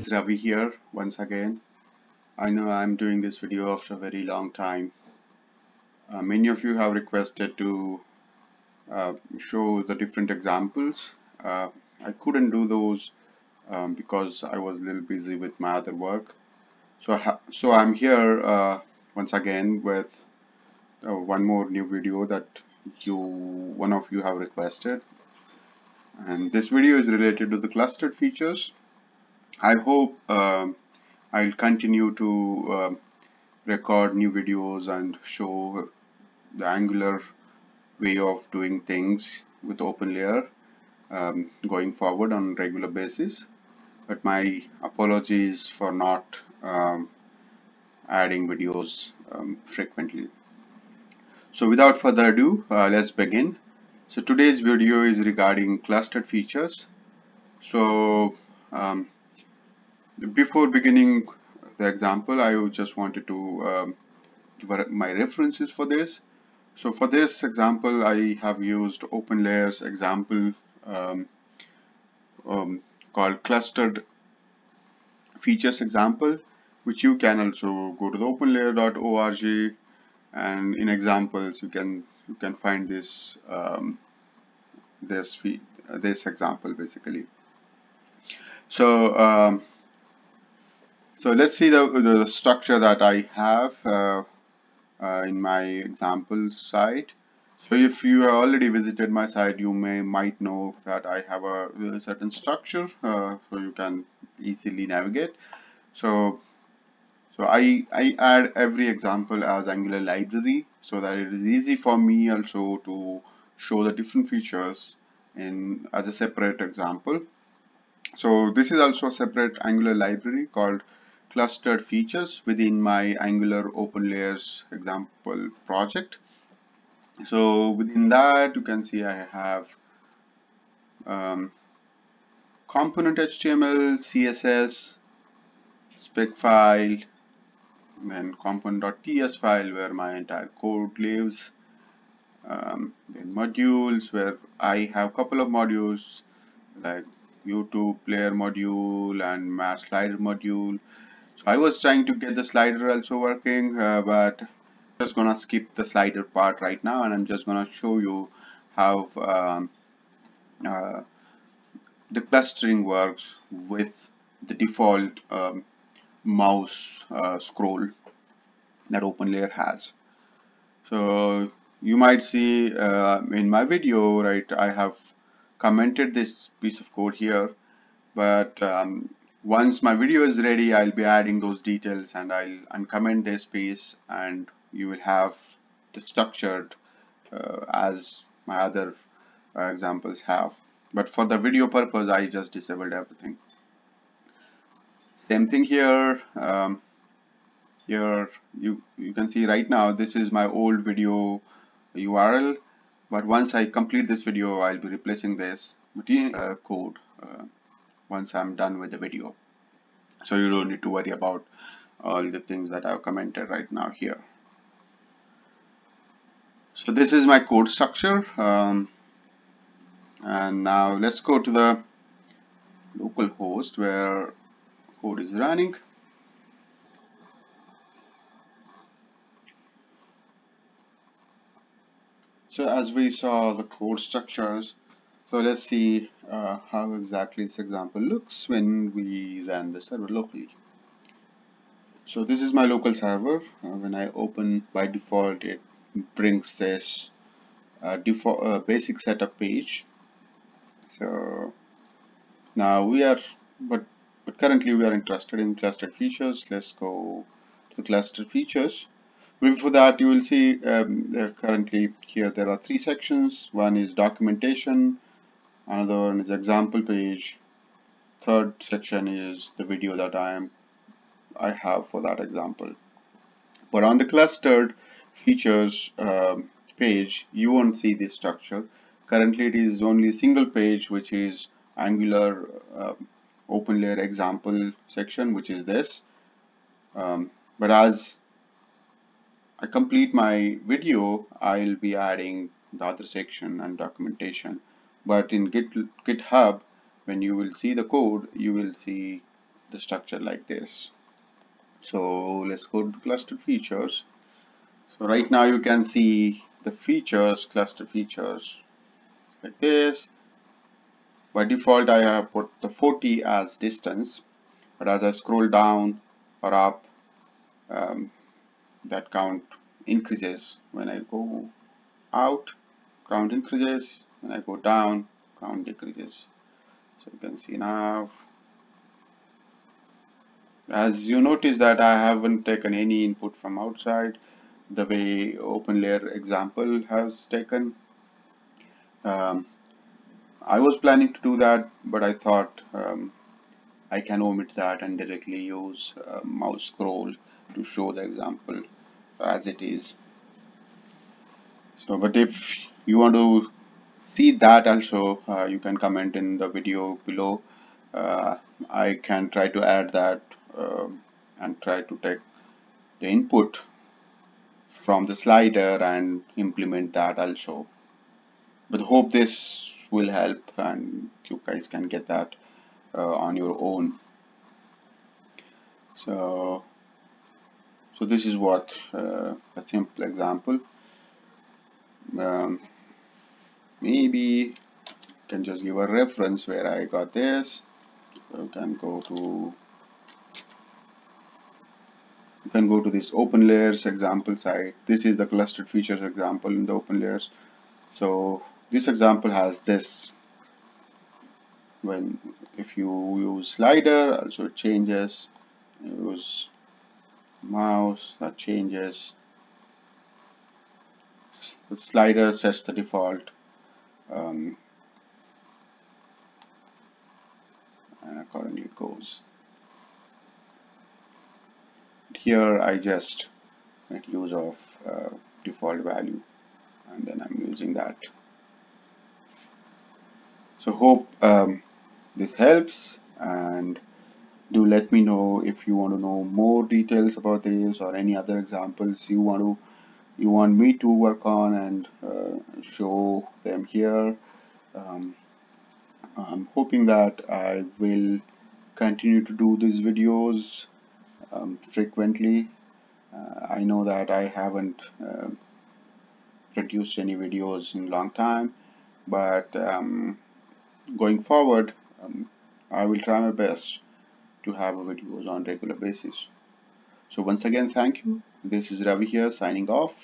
is Ravi here once again. I know I'm doing this video after a very long time. Uh, many of you have requested to uh, show the different examples. Uh, I couldn't do those um, because I was a little busy with my other work. So, so I'm here uh, once again with uh, one more new video that you one of you have requested and this video is related to the clustered features I hope uh, I'll continue to uh, record new videos and show the Angular way of doing things with OpenLayer um, going forward on regular basis. But my apologies for not um, adding videos um, frequently. So without further ado, uh, let's begin. So today's video is regarding clustered features. So um, before beginning the example I just wanted to um, give my references for this. So for this example I have used OpenLayer's example um, um, called clustered features example which you can also go to the openlayer.org and in examples you can you can find this um, this this example basically. So um, so let's see the, the structure that I have uh, uh, in my example site. So if you have already visited my site, you may might know that I have a, a certain structure, uh, so you can easily navigate. So so I, I add every example as Angular library so that it is easy for me also to show the different features in as a separate example. So this is also a separate Angular library called clustered features within my Angular Open Layers example project. So within that you can see I have um, component HTML, CSS, spec file, then component.ts file where my entire code lives, um, then modules where I have couple of modules like YouTube player module and mat slider module I was trying to get the slider also working, uh, but just gonna skip the slider part right now and I'm just gonna show you how um, uh, the clustering works with the default um, mouse uh, scroll that OpenLayer has. So you might see uh, in my video, right, I have commented this piece of code here, but um, once my video is ready I'll be adding those details and I'll uncomment this piece and you will have the structured uh, as my other uh, examples have. But for the video purpose I just disabled everything. Same thing here um, here you you can see right now this is my old video URL but once I complete this video I'll be replacing this with uh, code uh, once I'm done with the video. So you don't need to worry about all the things that I've commented right now here. So this is my code structure um, and now let's go to the local host where code is running. So as we saw the code structures so let's see uh, how exactly this example looks when we run the server locally. So this is my local server. Uh, when I open by default, it brings this uh, default uh, basic setup page. So now we are, but but currently we are interested in clustered features. Let's go to clustered features. Before that, you will see um, uh, currently here there are three sections. One is documentation another one is example page. Third section is the video that I am I have for that example. But on the clustered features um, page you won't see this structure. Currently it is only single page which is angular uh, open layer example section which is this. Um, but as I complete my video I'll be adding the other section and documentation but in Git, GitHub when you will see the code you will see the structure like this. So let's go to the cluster features. So right now you can see the features cluster features like this. By default I have put the 40 as distance. But as I scroll down or up um, that count increases. When I go out count increases I go down count decreases so you can see now. As you notice that I haven't taken any input from outside the way open layer example has taken. Um, I was planning to do that but I thought um, I can omit that and directly use uh, mouse scroll to show the example as it is. So but if you want to see that also uh, you can comment in the video below. Uh, I can try to add that uh, and try to take the input from the slider and implement that also. But hope this will help and you guys can get that uh, on your own. So so this is what uh, a simple example. Um, maybe can just give a reference where I got this. You can go to you can go to this open layers example site. This is the clustered features example in the open layers. So this example has this. When if you use slider also it changes. Use mouse that changes. The slider sets the default um, and accordingly it goes. Here I just make use of uh, default value and then I'm using that. So hope um, this helps and do let me know if you want to know more details about this or any other examples you want to you want me to work on and uh, show them here? Um, I'm hoping that I will continue to do these videos um, frequently. Uh, I know that I haven't uh, produced any videos in a long time but um, going forward um, I will try my best to have videos on regular basis so once again thank you. This is Ravi here signing off